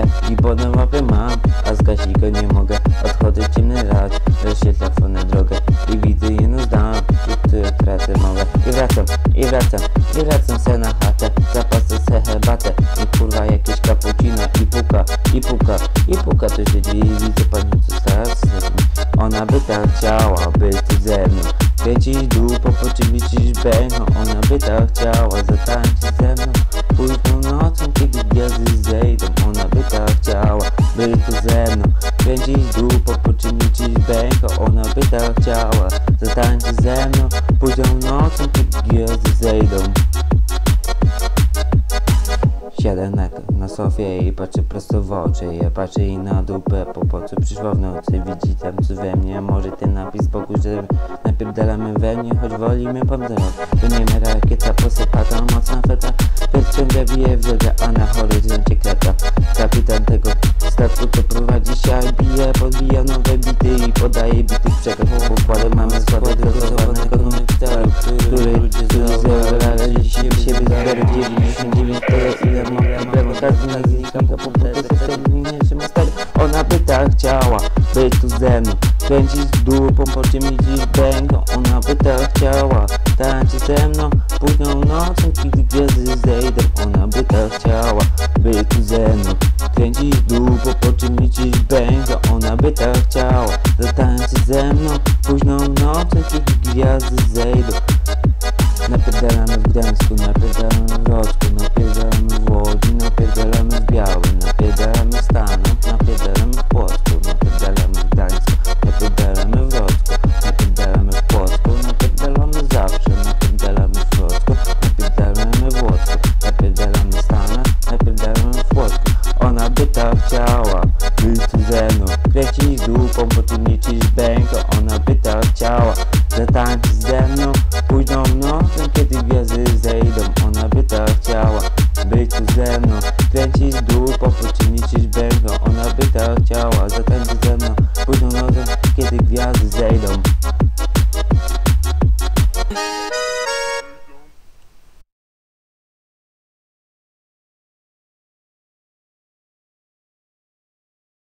Buki pod łapy mam, a zgasić go nie mogę Odchodzę ciemny lat, rozświetla fonę drogę I widzę jedną z dam, które tracę mogę I wracam, i wracam, i wracam se na chatę. Zapasę se herbatę i kurwa jakieś cappuccino I puka, i puka, i puka to się dzieje. I widzę panią co starszy Ona by tak chciała być ze mną. Kręcić dupą, po czym liczyć bęką Ona by tak chciała zatańczyć ze mną Kręcić dupą, po czym liczyć bęką Ona by tak chciała zatańczyć ze mną. Późną nocą, kiedy gwiazdy zejdą. Siadam na, na sofie i patrzę prosto w oczy. Ja patrzę jej na dupę, po, po co przyszła w nocy? Widzi tam co we mnie, może ten napis Bogu, że napierdalamy we mnie Choć wolimy pomdrować To nie rakieta posypata, mocna feta. Pies ciągle w wodę, a na horyzoncie bity i podaje bity w przekaz Układem mamy składę dogotowanego numer gitaru Który ludzie zauważyli siebie zbiorę 99 tyle ile mam problemu Każdy nazwiska po półtorej nie ma stary. Ona by tak chciała być tu ze mną Kręcić dupą, po czym idziesz bęką Ona by tak chciała tańczyć ze mną Późną nocą, kiedy gwiazdy zejdą. Ona by tak chciała być tu ze mną Kręcić Gdańsku, napierdalamy w Wrocku, napierdalamy w Łodzi, napierdalamy w Białym, napierdalamy w Stanach, napierdalamy w Płocku, napierdalamy w Gdańsku, napierdalamy w Wrocku, napierdalamy w Płocku, napierdalamy zawsze, napierdalamy w Wrocku, napierdalamy w Łocku, napierdalamy w Stanach, napierdalamy w Płocku. Ona by tak chciała być ze mną, kręcić dupą, po tym liczyć bęką, ona by tak chciała zatańczyć ze mną chciała być tu ze mną. Kręcić dupą, po czym